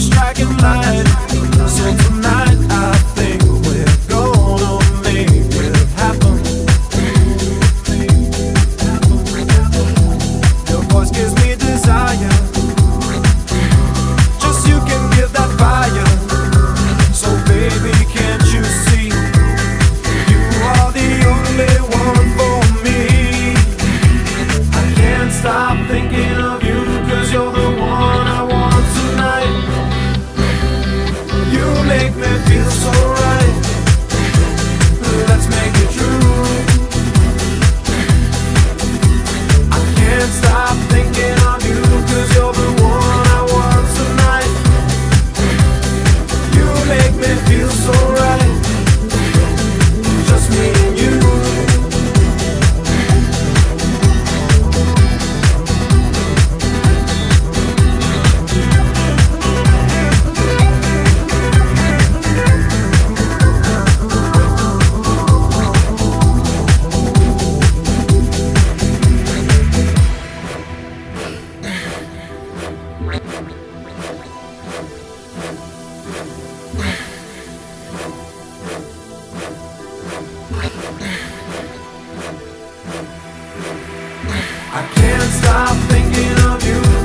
striking light. So tonight. stop thinking of you.